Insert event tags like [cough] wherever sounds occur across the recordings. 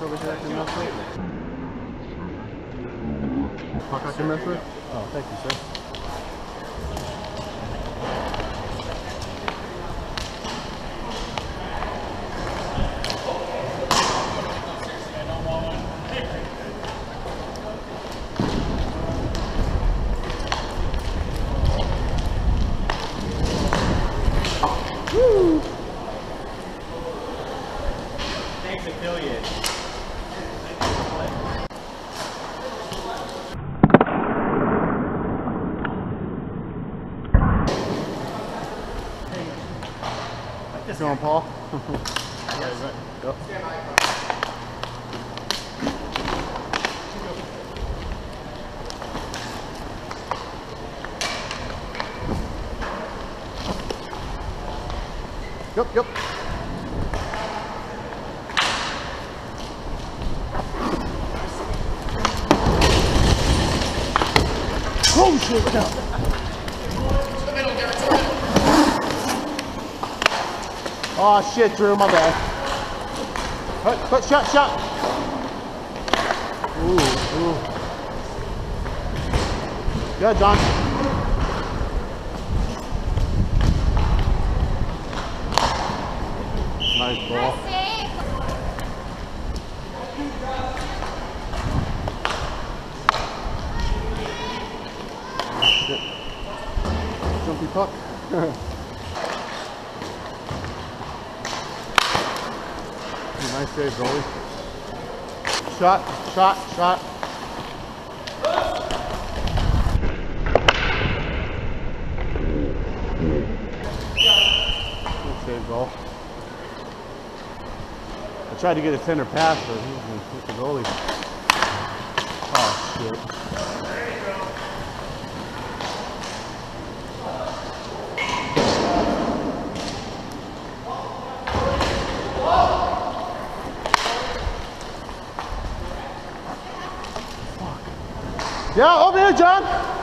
I can? Puck I can mess with? Oh, thank you, sir. Thanks, affiliate. You going, Paul? yeah, right. Yep. Yep, yep. Oh shit, out. Oh shit, Drew, my bad. Cut, cut, shot, shot. Ooh, ooh. Good, John. Nice ball. Jumpy puck. [laughs] nice save, goalie. Shot, shot, shot. Good save, goal. I tried to get a center pass, but he was with the goalie. Oh, shit. Yeah, over here, John.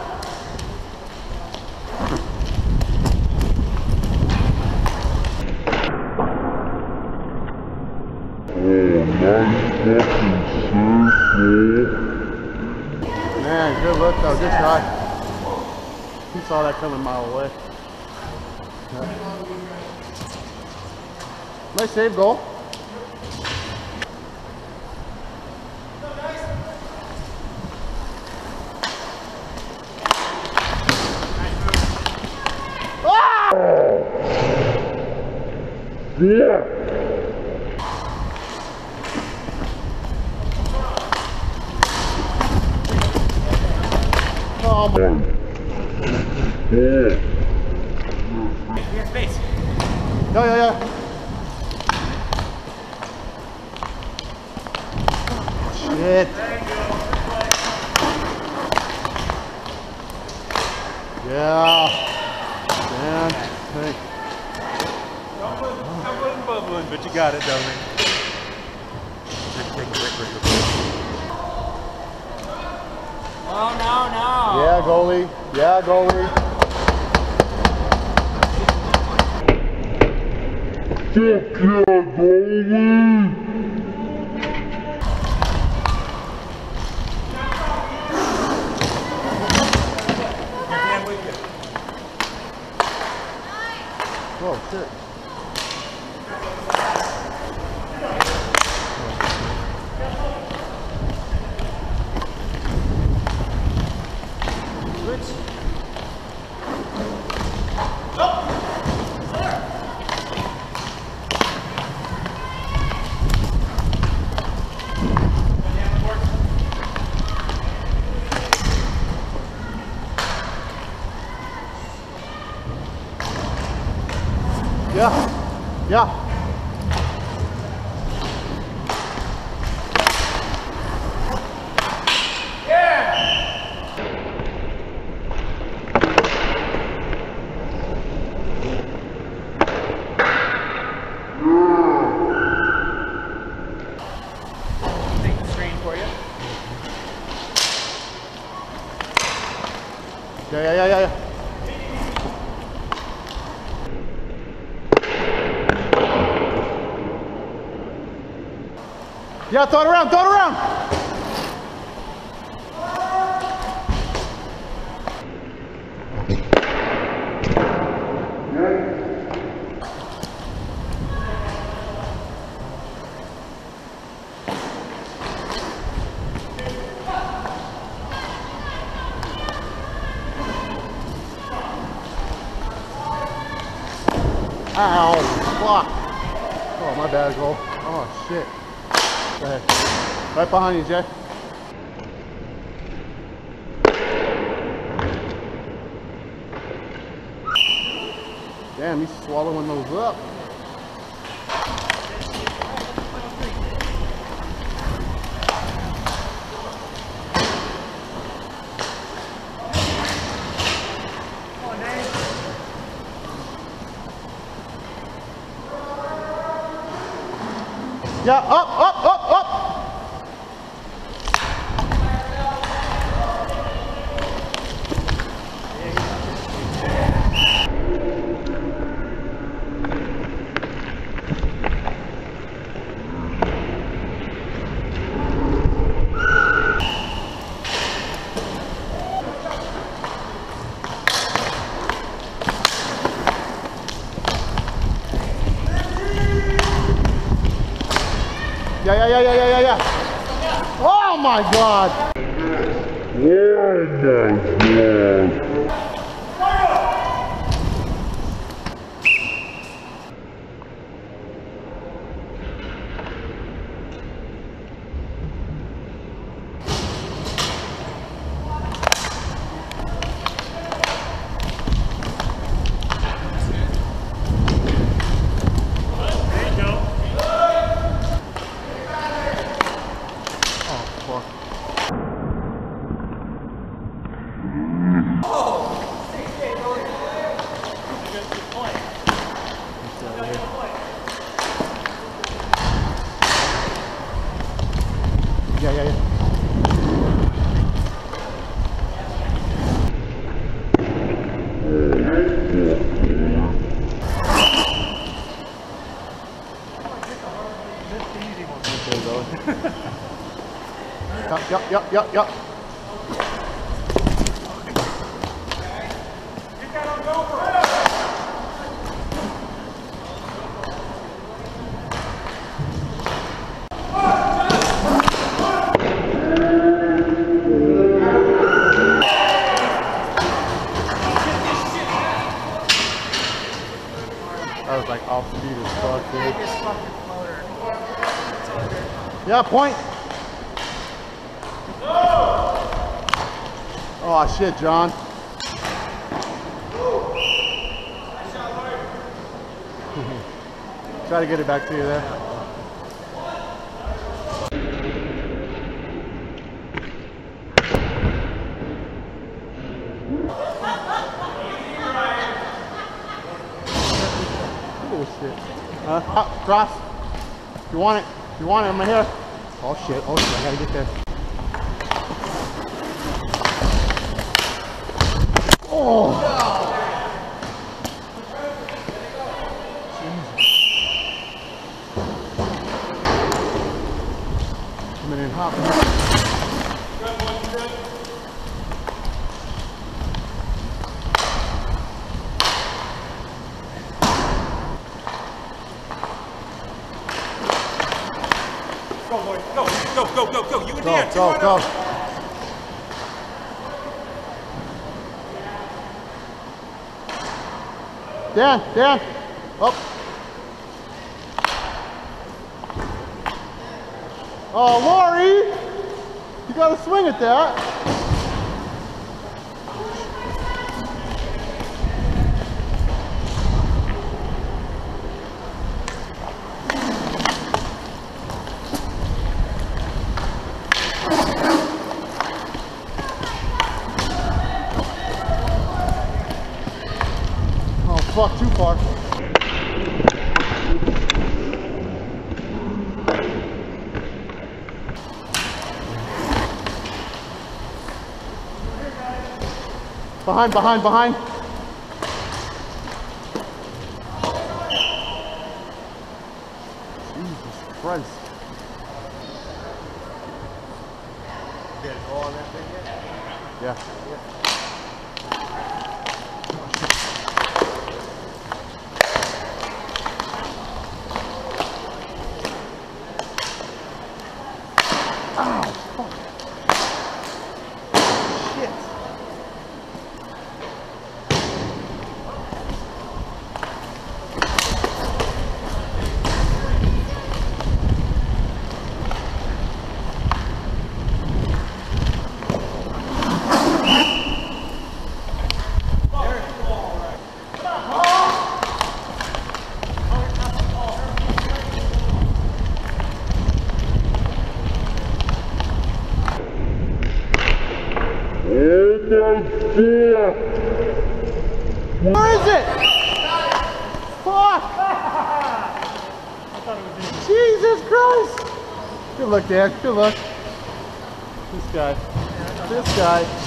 Good look though, good shot. He saw that coming a mile away. Nice save, goal. Oh, man. We have space. Yeah, yeah, yeah. Shit. Yeah. Man, hey. Bubbling, bubbling, but you got it, Dominic. Just take a quick Dublin. Oh, no, no. Yeah, goalie. Yeah, goalie. I'm with you. Oh, shit. Yeah. Yeah. Ja, ja, ja, ja. ja. Yeah, turn around, turn around! Ow, fuck. Oh, my bad, goal. Oh, shit. Ahead. Right behind you, Jay. Damn, he's swallowing those up. Up, up, up. God. Oh, fuck. Yeah, yeah, yeah. Yup, yup, yup, yup, yup. That was like off speed as fuck, dude. Yeah, point. Oh shit, John. [laughs] Try to get it back to you there. [laughs] Oh shit. Uh, cross. You want it, you want it, I'm right here. Oh shit, oh shit, I gotta get there. Oh! Jesus. Coming in hot. man. Go, boy. Go, go, go. You and Go, Dan. go, on go. up. Dan, Dan, up. Oh, Lori! You gotta swing at that. Oh, fuck, too far. Behind, behind, behind. Yeah. Where is it? Fuck! Jesus Christ! Good luck, Dan. Good luck. This guy. This guy.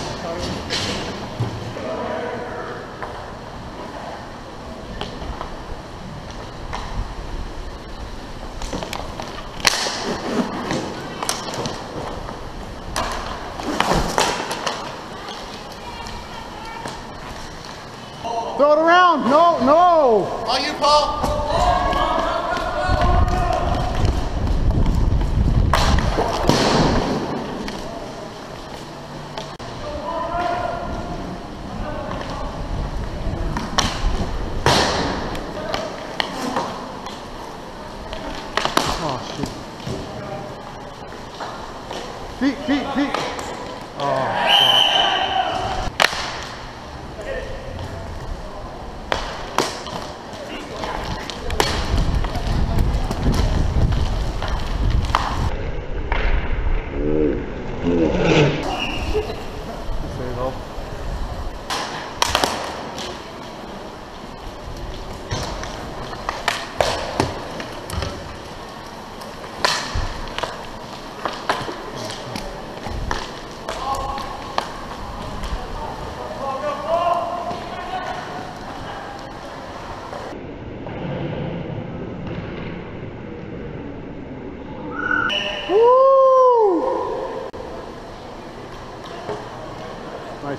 you, Paul?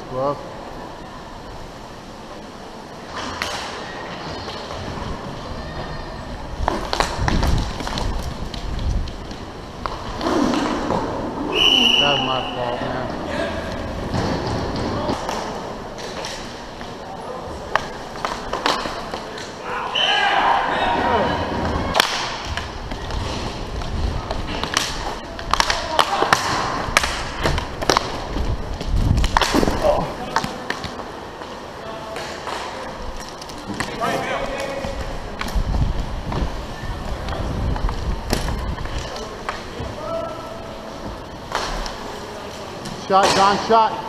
Well, John shot.